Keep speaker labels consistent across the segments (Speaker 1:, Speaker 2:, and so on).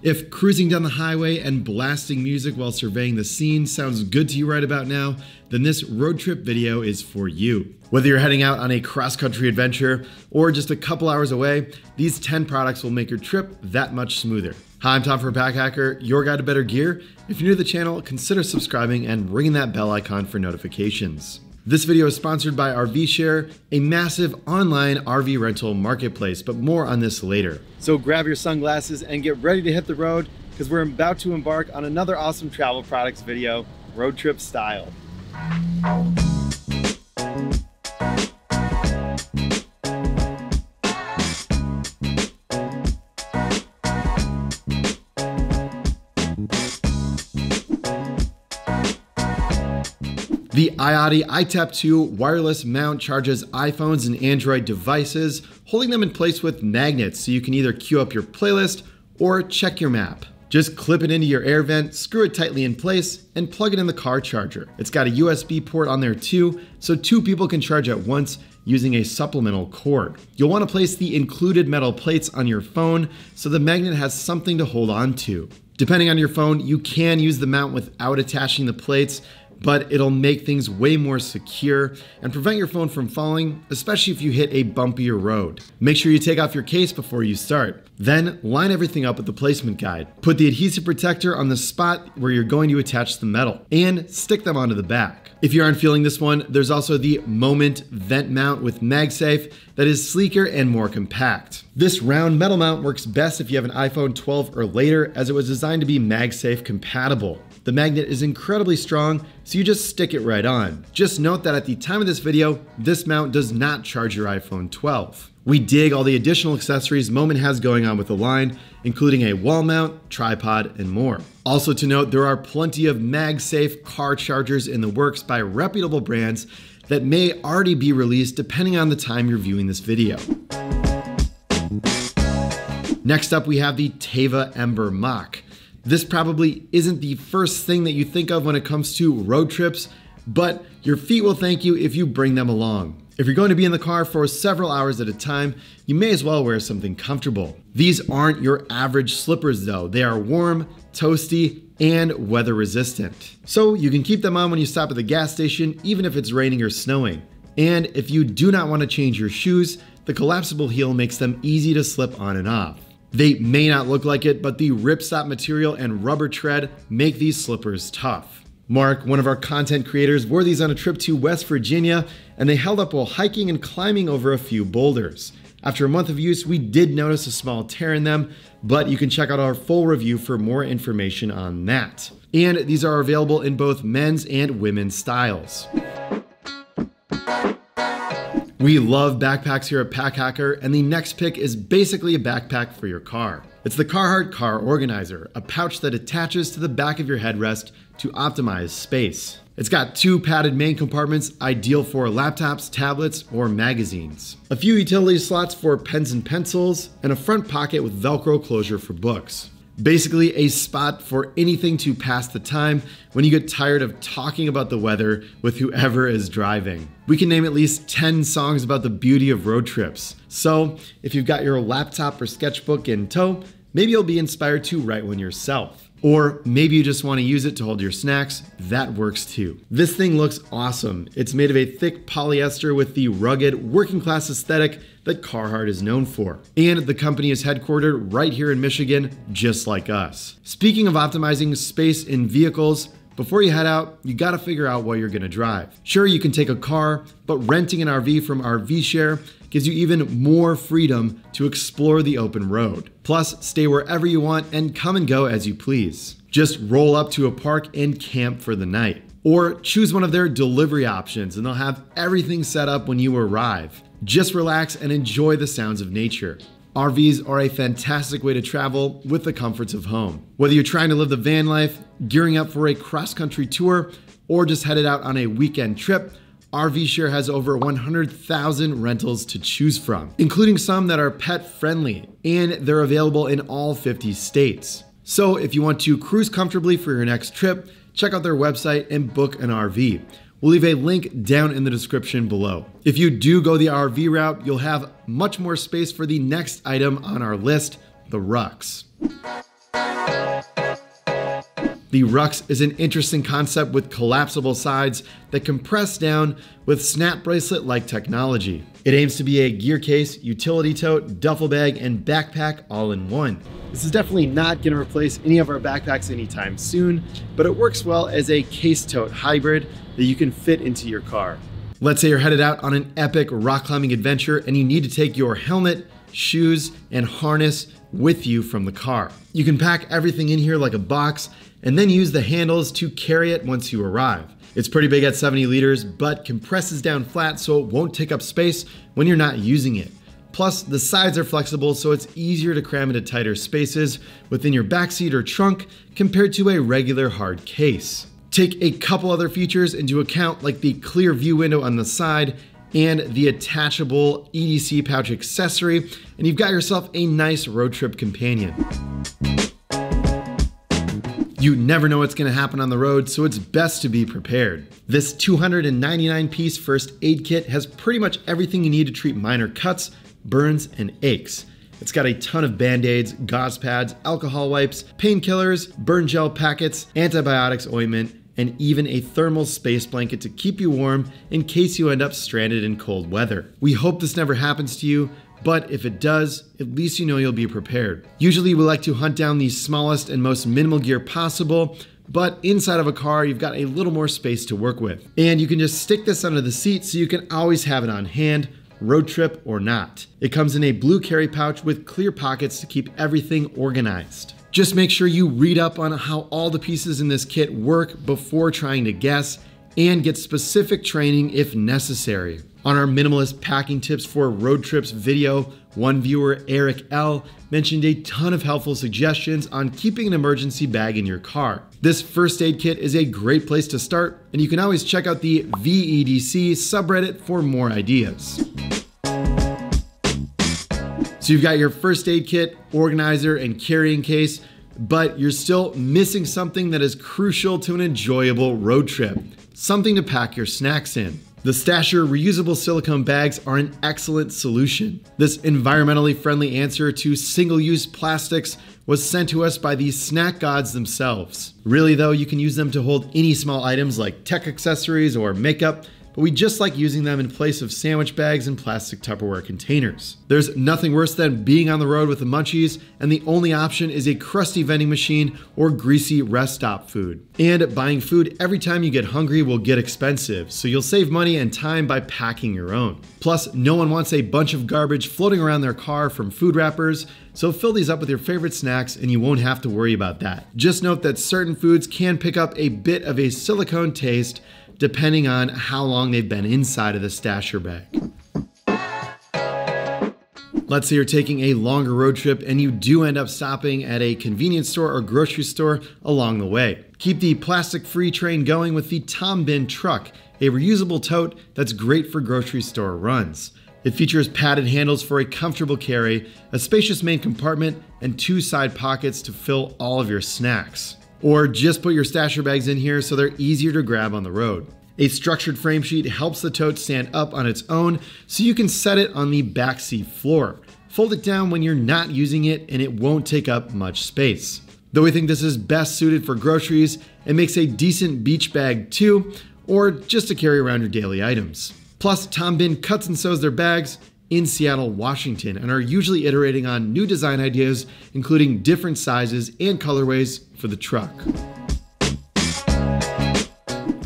Speaker 1: If cruising down the highway and blasting music while surveying the scene sounds good to you right about now, then this road trip video is for you. Whether you're heading out on a cross country adventure or just a couple hours away, these 10 products will make your trip that much smoother. Hi, I'm Tom from Pack Hacker, your guide to better gear. If you're new to the channel, consider subscribing and ringing that bell icon for notifications. This video is sponsored by RVshare, a massive online RV rental marketplace, but more on this later. So grab your sunglasses and get ready to hit the road because we're about to embark on another awesome travel products video, road trip style. The iOttie iTap 2 wireless mount charges iPhones and Android devices, holding them in place with magnets so you can either queue up your playlist or check your map. Just clip it into your air vent, screw it tightly in place, and plug it in the car charger. It's got a USB port on there too, so two people can charge at once using a supplemental cord. You'll want to place the included metal plates on your phone so the magnet has something to hold on to. Depending on your phone, you can use the mount without attaching the plates, but it'll make things way more secure and prevent your phone from falling, especially if you hit a bumpier road. Make sure you take off your case before you start. Then line everything up with the placement guide. Put the adhesive protector on the spot where you're going to attach the metal and stick them onto the back. If you aren't feeling this one, there's also the Moment vent mount with MagSafe that is sleeker and more compact. This round metal mount works best if you have an iPhone 12 or later as it was designed to be MagSafe compatible. The magnet is incredibly strong, so you just stick it right on. Just note that at the time of this video, this mount does not charge your iPhone 12. We dig all the additional accessories Moment has going on with the line, including a wall mount, tripod, and more. Also to note, there are plenty of MagSafe car chargers in the works by reputable brands that may already be released depending on the time you're viewing this video. Next up, we have the Teva Ember Moc. This probably isn't the first thing that you think of when it comes to road trips, but your feet will thank you if you bring them along. If you're going to be in the car for several hours at a time, you may as well wear something comfortable. These aren't your average slippers though. They are warm, toasty, and weather resistant. So you can keep them on when you stop at the gas station, even if it's raining or snowing. And if you do not want to change your shoes, the collapsible heel makes them easy to slip on and off. They may not look like it, but the ripstop material and rubber tread make these slippers tough. Mark, one of our content creators, wore these on a trip to West Virginia, and they held up while hiking and climbing over a few boulders. After a month of use, we did notice a small tear in them, but you can check out our full review for more information on that. And these are available in both men's and women's styles. We love backpacks here at Pack Hacker, and the next pick is basically a backpack for your car. It's the Carhartt Car Organizer, a pouch that attaches to the back of your headrest to optimize space. It's got two padded main compartments, ideal for laptops, tablets, or magazines. A few utility slots for pens and pencils, and a front pocket with Velcro closure for books. Basically, a spot for anything to pass the time when you get tired of talking about the weather with whoever is driving. We can name at least 10 songs about the beauty of road trips. So, if you've got your laptop or sketchbook in tow, maybe you'll be inspired to write one yourself. Or maybe you just want to use it to hold your snacks, that works too. This thing looks awesome. It's made of a thick polyester with the rugged, working class aesthetic that Carhartt is known for. And the company is headquartered right here in Michigan, just like us. Speaking of optimizing space in vehicles, before you head out, you gotta figure out what you're gonna drive. Sure, you can take a car, but renting an RV from RVshare gives you even more freedom to explore the open road. Plus, stay wherever you want and come and go as you please. Just roll up to a park and camp for the night. Or choose one of their delivery options and they'll have everything set up when you arrive. Just relax and enjoy the sounds of nature. RVs are a fantastic way to travel with the comforts of home. Whether you're trying to live the van life, gearing up for a cross country tour, or just headed out on a weekend trip, RVshare has over 100,000 rentals to choose from, including some that are pet friendly, and they're available in all 50 states. So if you want to cruise comfortably for your next trip, check out their website and book an RV. We'll leave a link down in the description below. If you do go the RV route, you'll have much more space for the next item on our list, the Rux. The Rux is an interesting concept with collapsible sides that compress down with snap bracelet like technology. It aims to be a gear case, utility tote, duffel bag, and backpack all in one. This is definitely not going to replace any of our backpacks anytime soon, but it works well as a case tote hybrid that you can fit into your car. Let's say you're headed out on an epic rock climbing adventure and you need to take your helmet, shoes, and harness with you from the car. You can pack everything in here like a box and then use the handles to carry it once you arrive. It's pretty big at 70 liters, but compresses down flat so it won't take up space when you're not using it. Plus, the sides are flexible so it's easier to cram into tighter spaces within your backseat or trunk compared to a regular hard case. Take a couple other features into account like the clear view window on the side and the attachable EDC pouch accessory, and you've got yourself a nice road trip companion. You never know what's going to happen on the road, so it's best to be prepared. This 299 piece first aid kit has pretty much everything you need to treat minor cuts, burns, and aches. It's got a ton of band aids, gauze pads, alcohol wipes, painkillers, burn gel packets, antibiotics ointment, and even a thermal space blanket to keep you warm in case you end up stranded in cold weather. We hope this never happens to you, but if it does, at least you know you'll be prepared. Usually we like to hunt down the smallest and most minimal gear possible, but inside of a car, you've got a little more space to work with. And you can just stick this under the seat so you can always have it on hand, road trip or not. It comes in a blue carry pouch with clear pockets to keep everything organized. Just make sure you read up on how all the pieces in this kit work before trying to guess and get specific training if necessary. On our minimalist packing tips for road trips video, one viewer, Eric L., mentioned a ton of helpful suggestions on keeping an emergency bag in your car. This first aid kit is a great place to start, and you can always check out the VEDC subreddit for more ideas. So you've got your first aid kit, organizer, and carrying case, but you're still missing something that is crucial to an enjoyable road trip something to pack your snacks in. The Stasher reusable silicone bags are an excellent solution. This environmentally friendly answer to single use plastics was sent to us by the snack gods themselves. Really, though, you can use them to hold any small items like tech accessories or makeup but we just like using them in place of sandwich bags and plastic Tupperware containers. There's nothing worse than being on the road with the munchies, and the only option is a crusty vending machine or greasy rest stop food. And buying food every time you get hungry will get expensive, so you'll save money and time by packing your own. Plus, no one wants a bunch of garbage floating around their car from food wrappers, so fill these up with your favorite snacks and you won't have to worry about that. Just note that certain foods can pick up a bit of a silicone taste, depending on how long they've been inside of the stasher bag. Let's say you're taking a longer road trip and you do end up stopping at a convenience store or grocery store along the way. Keep the plastic free train going with the Tom Bihn truck, a reusable tote that's great for grocery store runs. It features padded handles for a comfortable carry, a spacious main compartment, and two side pockets to fill all of your snacks. Or just put your stasher bags in here so they're easier to grab on the road. A structured frame sheet helps the tote stand up on its own so you can set it on the backseat floor. Fold it down when you're not using it and it won't take up much space. Though we think this is best suited for groceries, it makes a decent beach bag too, or just to carry around your daily items. Plus, Tom Bihn cuts and sews their bags in Seattle, Washington, and are usually iterating on new design ideas, including different sizes and colorways for the truck.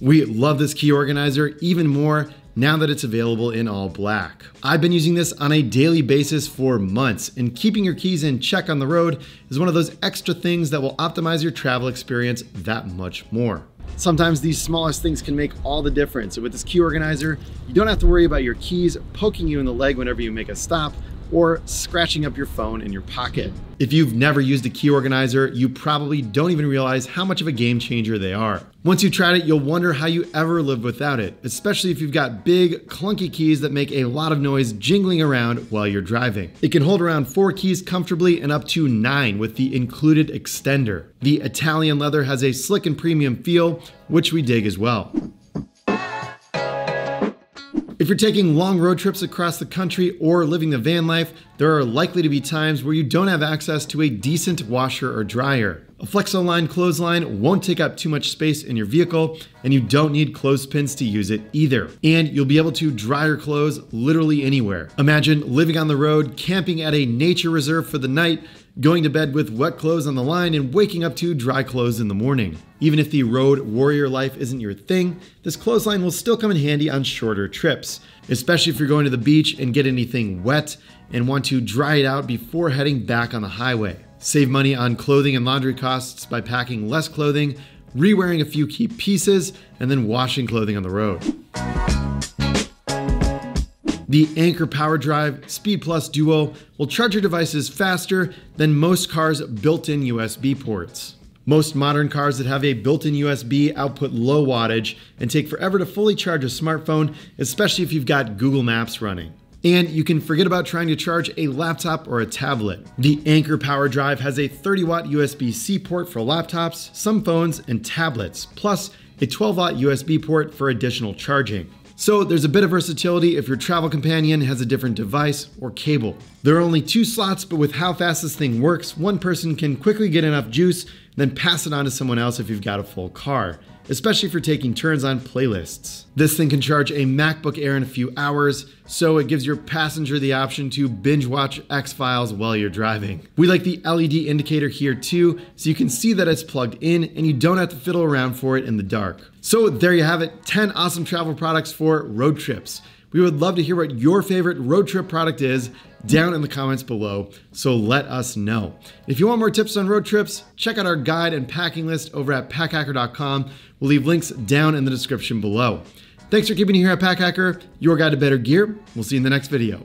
Speaker 1: We love this key organizer even more now that it's available in all black. I've been using this on a daily basis for months, and keeping your keys in check on the road is one of those extra things that will optimize your travel experience that much more. Sometimes these smallest things can make all the difference. So with this key organizer, you don't have to worry about your keys poking you in the leg whenever you make a stop or scratching up your phone in your pocket. If you've never used a key organizer, you probably don't even realize how much of a game changer they are. Once you've tried it, you'll wonder how you ever lived without it, especially if you've got big, clunky keys that make a lot of noise jingling around while you're driving. It can hold around four keys comfortably and up to nine with the included extender. The Italian leather has a slick and premium feel, which we dig as well. If you're taking long road trips across the country or living the van life, there are likely to be times where you don't have access to a decent washer or dryer. A Flexoline clothesline won't take up too much space in your vehicle, and you don't need clothespins to use it either. And you'll be able to dry your clothes literally anywhere. Imagine living on the road, camping at a nature reserve for the night, going to bed with wet clothes on the line, and waking up to dry clothes in the morning. Even if the road warrior life isn't your thing, this clothesline will still come in handy on shorter trips, especially if you're going to the beach and get anything wet and want to dry it out before heading back on the highway. Save money on clothing and laundry costs by packing less clothing, re-wearing a few key pieces, and then washing clothing on the road. The Anker Power Drive Speed Plus Duo will charge your devices faster than most cars' built-in USB ports. Most modern cars that have a built-in USB output low wattage and take forever to fully charge a smartphone, especially if you've got Google Maps running. And you can forget about trying to charge a laptop or a tablet. The Anker Power Drive has a 30 watt USB C port for laptops, some phones, and tablets, plus a 12 watt USB port for additional charging. So there's a bit of versatility if your travel companion has a different device or cable. There are only two slots, but with how fast this thing works, one person can quickly get enough juice, then pass it on to someone else if you've got a full car especially if you're taking turns on playlists. This thing can charge a MacBook Air in a few hours, so it gives your passenger the option to binge watch X-Files while you're driving. We like the LED indicator here too, so you can see that it's plugged in and you don't have to fiddle around for it in the dark. So there you have it, 10 awesome travel products for road trips. We would love to hear what your favorite road trip product is down in the comments below, so let us know. If you want more tips on road trips, check out our guide and packing list over at packhacker.com. We'll leave links down in the description below. Thanks for keeping it here at Packhacker, your guide to better gear. We'll see you in the next video.